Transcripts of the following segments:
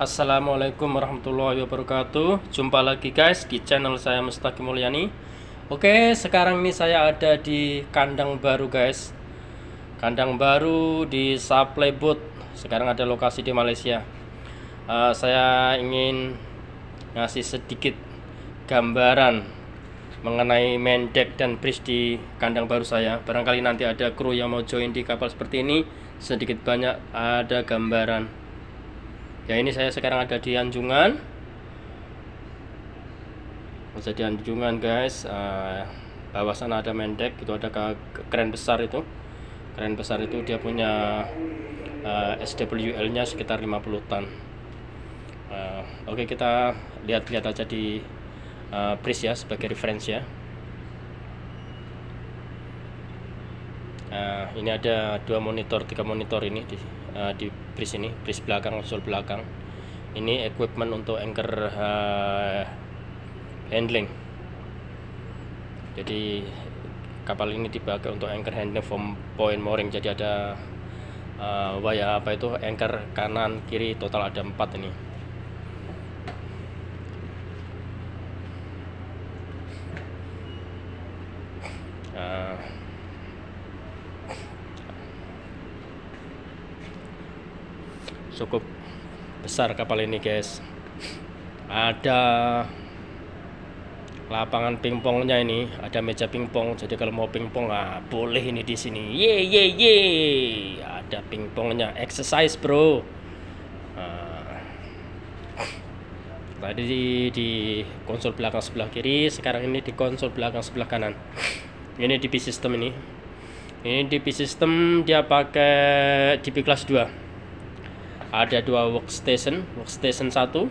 Assalamualaikum warahmatullahi wabarakatuh. Jumpa lagi guys di channel saya Mustaqim Mulyani. Oke sekarang ini saya ada di kandang baru guys. Kandang baru di supply booth Sekarang ada lokasi di Malaysia. Uh, Saya ingin ngasih sedikit gambaran mengenai main deck dan bridge di kandang baru saya. Barangkali nanti ada kru yang mau join di kapal seperti ini. Sedikit banyak ada gambaran ya ini saya sekarang ada di Anjungan. Saya di Anjungan guys. Uh, bawah sana ada main deck itu ada keren besar itu. Keren besar itu dia punya uh, eh, SWL nya sekitar 50 ton. Uh, oke okay, kita lihat-lihat aja di uh, Pris ya sebagai referensi ya Nah, ini ada dua monitor, tiga monitor ini di uh, di bris ini bris belakang konsol belakang. Ini equipment untuk anchor uh, handling. Jadi kapal ini dipakai untuk anchor handling from point mooring. Jadi ada uh, waya apa itu anchor kanan kiri total ada empat ini cukup besar kapal ini guys. Ada lapangan pingpongnya ini ada meja pingpong. Jadi kalau mau pingpong ah boleh ini di sini. Ye ye ye. Ada pingpongnya. Exercise bro. Nah, tadi di, di konsol belakang sebelah kiri sekarang ini di konsol belakang sebelah kanan. Ini DP system ini. Ini DP system dia pakai DP kelas 2 ada dua workstation workstation 1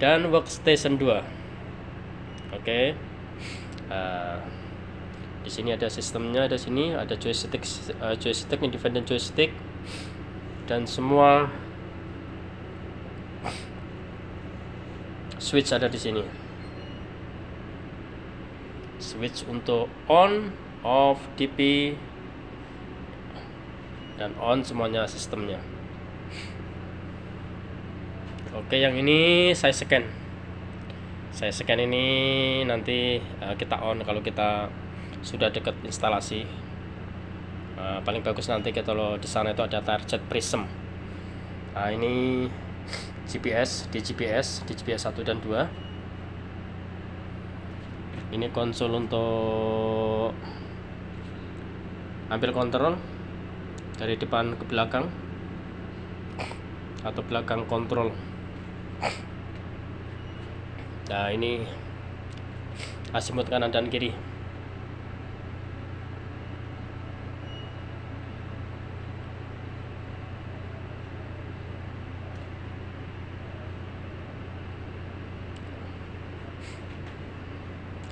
dan workstation 2 oke. Okay. uh, di sini ada sistemnya ada sini ada joystick uh, joystick independent joystick. Dan semua switch ada di sini. Switch untuk on off DP dan on semuanya sistemnya oke yang ini saya scan. Saya scan ini nanti uh, kita on kalau kita sudah dekat instalasi. Uh, paling bagus nanti kita lo di sana itu ada target prism. Nah ini GPS di GPS di GPS 1 dan 2 ini konsol untuk ambil kontrol dari depan ke belakang atau belakang kontrol nah ini asimut kanan dan kiri.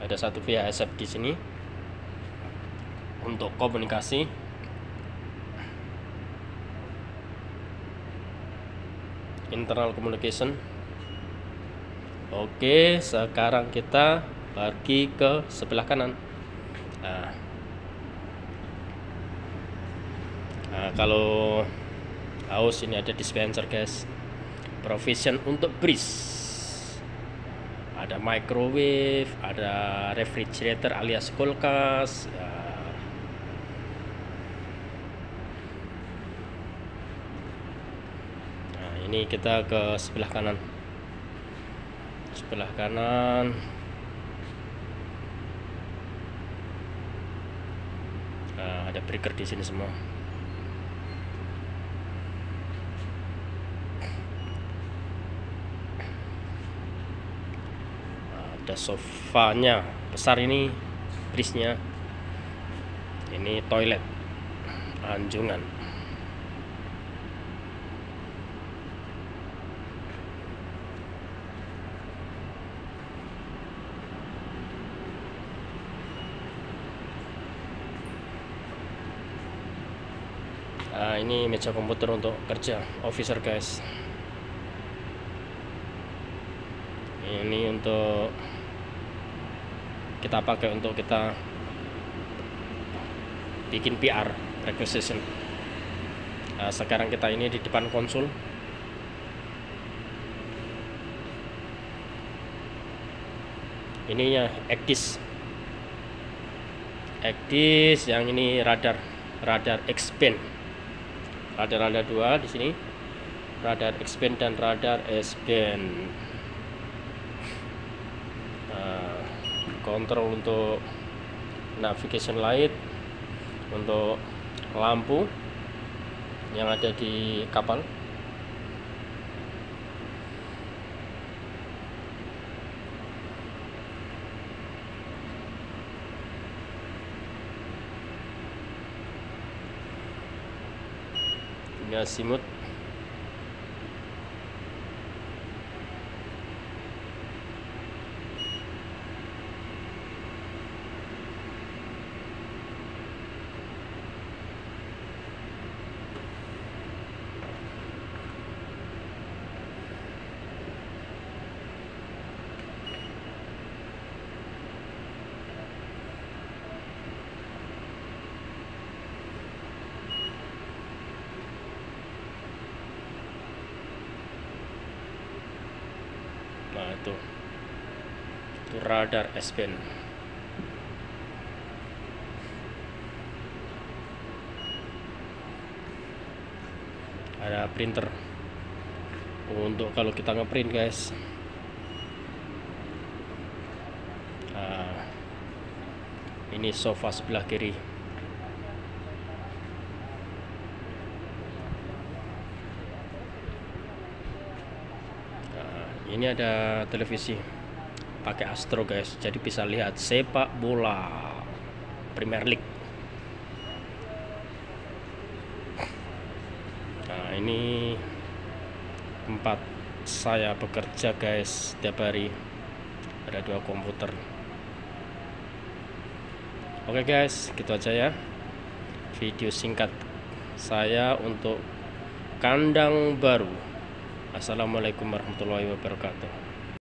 Ada satu VHSF di sini untuk komunikasi. Internal communication Oke, sekarang kita pergi ke sebelah kanan. Nah, nah kalau haus ini ada dispenser, guys. Provision untuk bris. Ada microwave, ada refrigerator alias kulkas. Ya. Nah, ini kita ke sebelah kanan sebelah kanan. Nah, ada breaker di sini semua. Ada sofanya besar ini brisnya. Ini toilet anjungan ini meja komputer untuk kerja officer guys. Ini untuk kita pakai untuk kita bikin PR requisition. Nah, sekarang kita ini di depan konsul. Ininya Actis Actis yang ini radar radar expand radar ada dua di sini. Radar expand dan radar S-band. Nah, kontrol untuk navigation light untuk lampu yang ada di kapal ini asimut nah itu itu radar S-band ada printer. Untuk kalau kita ngeprint guys. Nah, ini sofa sebelah kiri. Nah, ini ada televisi pakai Astro guys. Jadi bisa lihat sepak bola Premier League. Nah ini tempat saya bekerja guys setiap hari. Ada dua komputer. Oke guys gitu aja ya. Video singkat saya untuk kandang baru. Assalamualaikum warahmatullahi wabarakatuh